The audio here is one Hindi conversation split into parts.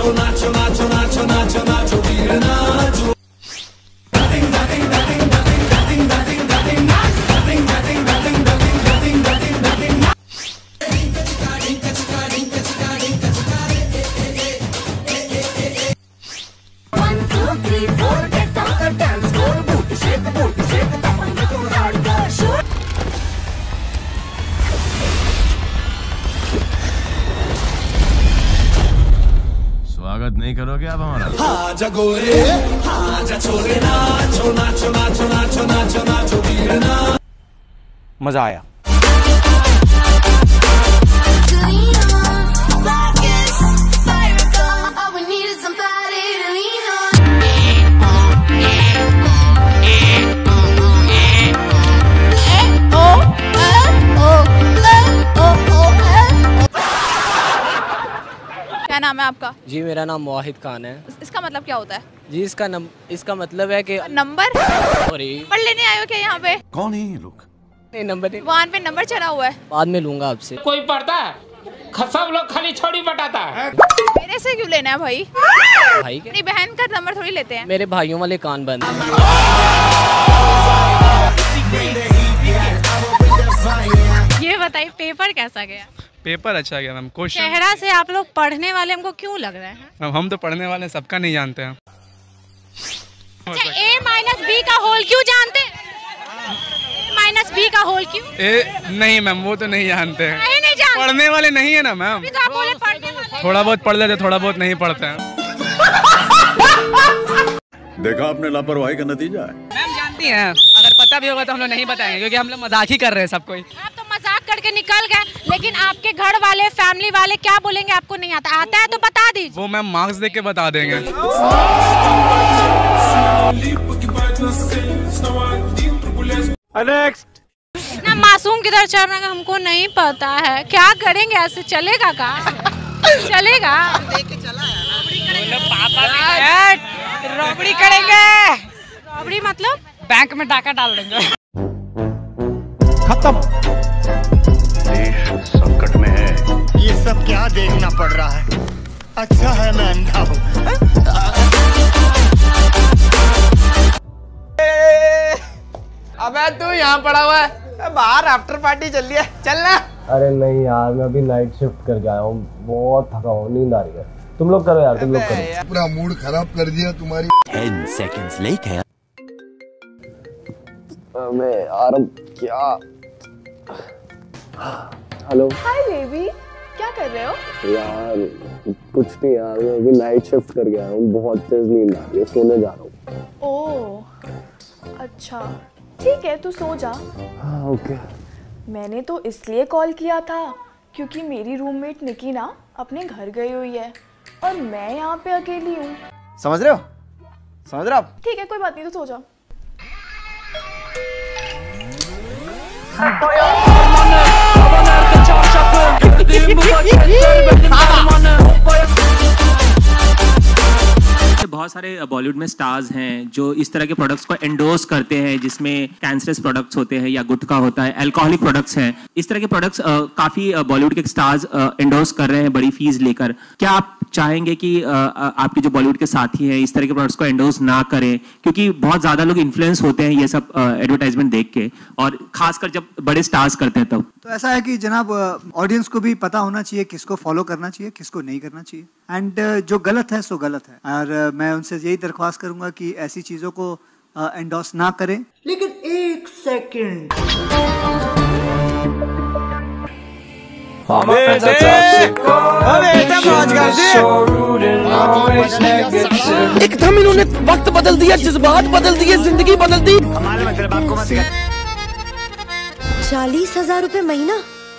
nacho, nacho, nacho, nacho, nacho, nacho, nacho, nacho, nacho, स्वागत नहीं करोगे आप हमारा मज़ा आया आपका? जी मेरा नाम वाहिद खान है। इसका मतलब क्या होता है? जी इसका नम, इसका मतलब है कि नंबर? पढ़ लेने आए हो क्या यहाँ पे? कौन है ये लोग? नहीं नंबर नहीं। वाहन पे नंबर चढ़ा हुआ है। बाद में लूँगा आपसे। कोई पढ़ता है? सब लोग खाली छोड़ी बटाता है। मेरे से क्यों लेना है भाई? भाई के अपनी बहन का नंबर थोड़ी लेते हैं। मेरे भाइयों वाले कान बंद। ये बताइए पेपर कैसा गया? पेपर अच्छा गया मैम क्वेश्चन। चेहरा से आप लोग पढ़ने वाले हमको क्यों लग रहे हैं मैम हम तो पढ़ने वाले सबका नहीं जानते हैं। अच्छा ए माइनस बी का होल क्यों जानते माइनस बी का होल क्यों? ए नहीं मैम वो तो नहीं जानते हैं। नहीं नहीं जानते। पढ़ने वाले नहीं है ना मैम? तो आप बोले पढ़ने वाले। थोड़ा बहुत पढ़ लेते थोड़ा बहुत नहीं पढ़ते हैं। देखा आपने लापरवाही का नतीजा है। मैम जानती हैं। अगर पता भी होगा तो हम लोग नहीं बताएँगे क्योंकि हम लोग मज़ाक ही कर रहे हैं सब कोई आप तो मज़ाक करके निकल गए। लेकिन आपके घर वाले फैमिली वाले क्या बोलेंगे आपको नहीं आता? आता है तो बता दीजिए। वो मैम मार्क्स देख के बता देंगे। इतना मासूम किधर चल रहा है हमको नहीं पता है। क्या करेंगे? ऐसे चलेगा का? चलेगा? रबड़ी करेंगे! रबड़ी मतलब? बैंक में डाका डाल देंगे। संकट में है ये सब क्या देखना पड़ रहा है? अच्छा है मैं अंधा हूँ। अबे तू यहाँ पड़ा हुआ है। बाहर आफ्टर पार्टी चल रही है। चलना अरे नहीं यार मैं अभी नाइट शिफ्ट करके आया हूँ। बहुत थका हूँ नींद आ रही है। तुम लोग करो यार तुम लोग करो। पूरा मूड खराब कर दिया तुम्हारी। मैं यार अब क्या? हेलो हाय बेबी क्या कर रहे हो? यार कुछ नहीं यार मैं अभी नाइट शिफ्ट करके आया हूँ बहुत तेज नींद आ रही है सोने जा रहा हूँ। ओह अच्छा। ठीक है तू सो जा। हाँ ओके मैंने तो इसलिए कॉल किया था क्योंकि मेरी रूममेट निकी ना अपने घर गई हुई है और मैं यहाँ पे अकेली हूँ। समझ रहे हो? समझ रहे हो आप? ठीक है कोई बात नहीं तो सो जा। बहुत सारे बॉलीवुड में स्टार्स हैं जो इस तरह के प्रोडक्ट्स को एंडोर्स करते हैं, जिसमें कैंसरस प्रोडक्ट्स होते हैं या गुटखा होता है अल्कोहलिक प्रोडक्ट्स हैं। इस तरह के प्रोडक्ट्स काफ़ी बॉलीवुड के स्टार्स एंडोर्स कर रहे हैं बड़ी फ़ीस लेकर। क्या आप चाहेंगे कि आपके जो बॉलीवुड के साथी हैं इस तरह के प्रोडक्ट्स को एंडोर्स ना करें क्योंकि बहुत ज़्यादा लोग इन्फ्लुएंस होते हैं ये सब एडवर्टाइजमेंट देख के और खासकर जब बड़े स्टार्स करते हैं तब। तो ऐसा है कि जनाब ऑडियंस को भी पता होना चाहिए किसको फॉलो करना चाहिए किसको नहीं करना चाहिए। एंड जो गलत है सो गलत है। और मैं उनसे यही दरख्वास्त करूँगा कि ऐसी चीज़ों को एंडोर्स ना करें। एकदम इन्होंने वक्त बदल दिया जज्बात बदल दिए ज़िंदगी बदल दी चालीस हज़ार रूपए महीना?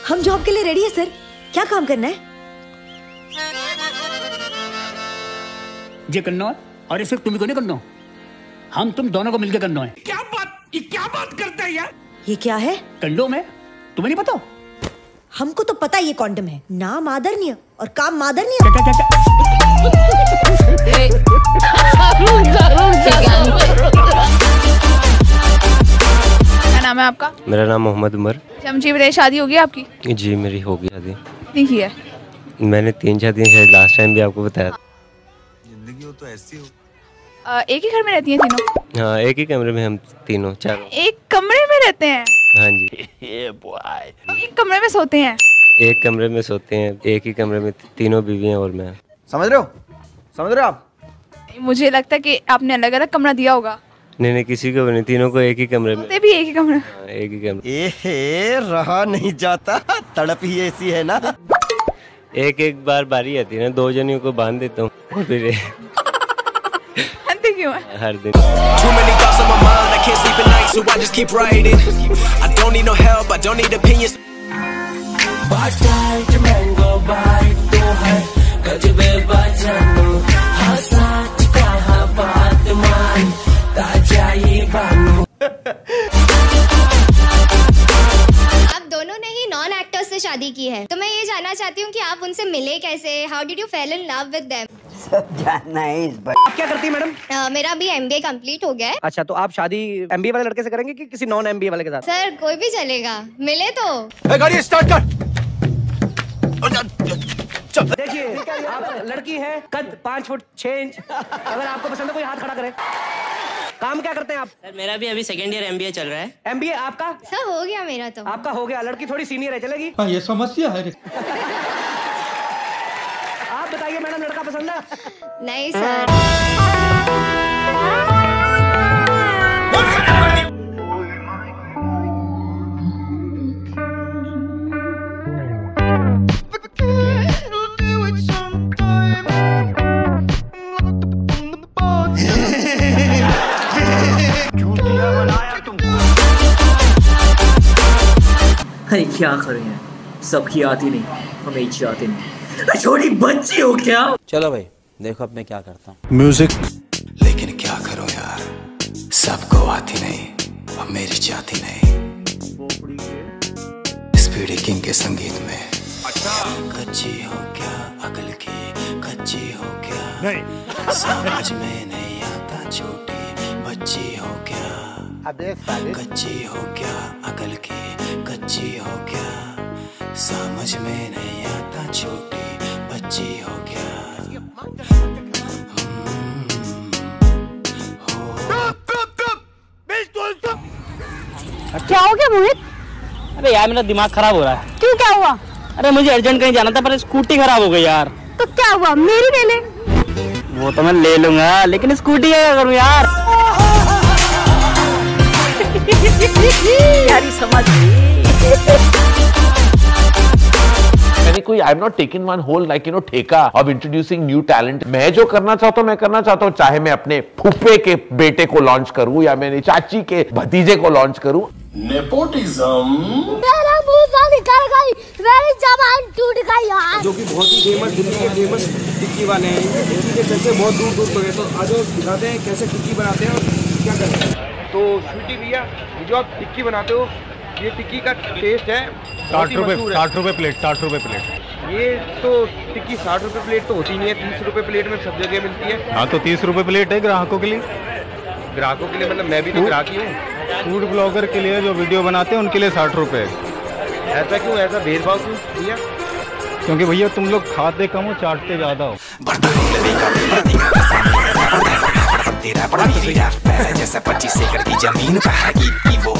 हम जॉब के लिए रेडी है सर क्या काम करना है? ये करना है और इसे तुम्हें को नहीं करना हम तुम दोनों को मिलकर करना है। क्या बात क्या बात करते हैं यार? ये क्या है? कंडो में तुम्हें नहीं पता? हमको तो पता ये क्वांटम है। नाम आदरणीय और काम मादरणीय। क्या नाम है आपका? मेरा नाम मोहम्मद उमर। चमची बताइए शादी होगी आपकी? जी मेरी होगी शादी। कितनी की है। मैंने तीन शादियाँ शायद लास्ट टाइम भी आपको बताया था। अ, एक ही घर में रहती हैं तीनों? हाँ एक ही कमरे में हम तीनों चारों। एक कमरे में रहते हैं? हाँ जी। बॉय एक कमरे में सोते हैं? एक कमरे में सोते हैं एक ही कमरे में तीनों बीवियाँ और मैं। समझ रहे हो? समझ रहे हो आप? मुझे लगता है कि आपने अलग अलग कमरा दिया होगा। नहीं नहीं किसी को भी नहीं तीनों को एक ही कमरे में। भी एक ही कमरे। हाँ, एक ही कमरे। ए रहा नहीं जाता तड़प ही ऐसी है ना। एक एक बार बारी आती है ना दो जनियों को बाँध देता हूँ फिर क्यों है हर दिन Too many thoughts on my mind, I can't sleep at night, so I just keep writing. I don't need no help, I don't need opinions. आप दोनों ने ही नॉन एक्टर्स से शादी की है तो मैं ये जानना चाहती हूँ कि आप उनसे मिले कैसे how did you fell in love with them जानना है इस बार क्या करती है मैडम? मेरा भी एमबीए कंप्लीट हो गया है। अच्छा तो आप शादी एमबीए वाले लड़के से करेंगे कि किसी नॉन एमबीए वाले के साथ? सर कोई भी चलेगा। मिले तो। गाड़ी स्टार्ट कर। देखिए आप लड़की है कद पाँच फुट छह इंच। अगर आपको पसंद है कोई हाथ खड़ा करे। काम क्या करते हैं आप? सर मेरा भी अभी सेकेंड ईयर एमबीए चल रहा है। एमबीए आपका? सर हो गया मेरा तो। आपका हो गया लड़की थोड़ी सीनियर है चलेगी। हाँ ये समस्या है। बताइए मैडम लड़का पसंद है? नहीं सर। अरे क्या करें सबकी आती नहीं हमें ही आती नहीं। छोटी बच्ची हो क्या? चलो भाई देखो अब मैं क्या करता हूँ। म्यूज़िक लेकिन क्या करो यार? सबको आती नहीं और मेरी जाती नहीं। स्पीडी किंग के संगीत में। कच्ची हो क्या अकल की? कच्ची हो क्या? नहीं। समझ में नहीं आता छोटी बच्ची हो क्या? अबे कच्ची हो क्या अकल की? कच्ची हो क्या? समझ में नहीं आता छोटी बच्ची हो क्या? क्या हो गया मोहित? अरे यार मेरा दिमाग खराब हो रहा है। क्यों क्या हुआ? अरे मुझे अर्जेंट कहीं जाना था पर स्कूटी खराब हो गई यार। तो क्या हुआ? मेरी ले ले। वो तो मैं ले लूँगा लेकिन स्कूटी क्या करूँ यार? यारी समझ कोई I am not taking one whole like you know ठेका ऑफ़ इंट्रोड्यूसिंग न्यू टैलेंट मैं जो करना चाहता हूँ मैं करना चाहता हूँ चाहे मैं अपने फुफ्फे के बेटे को लॉन्च करूँ या मेरी चाची के भतीजे को लॉन्च करूँ। नेपोटिज्म मेरा मुँह निकल गई मेरी जबान टूट गई यार जो कि बहुत ही फ़ेमस दिल्ली के फ़ेमस टिक्की वाले हैं। ये टिक्की के चलते बहुत दूर दूर तक है तो आज दिखाते हैं कैसे टिक्की बनाते हैं और क्या करते हैं। तो स्वीटी भैया जो आप टिक्की बनाते हो ये टिक्की का टेस्ट है साठ रुपए साठ रुपए प्लेट साठ रुपए प्लेट ये तो टिक्की साठ रुपए प्लेट तो होती नहीं है तीस रुपए प्लेट में सब जगह मिलती है। हाँ तो तीस रुपए प्लेट है ग्राहकों के लिए? ग्राहकों के लिए मतलब मैं भी तो ग्राहक ही। हूँ फ़ूड ब्लॉगर के लिए जो वीडियो बनाते हैं उनके लिए साठ रुपए। ऐसा क्यों ऐसा भेदभाव क्यों भैया क्योंकि भैया तुम लोग खाते कम हो चाटते ज़्यादा हो। तेरा बड़ा विराट पैर पहले जैसा पच्चीस एकड़ की ज़मीन पर है वो।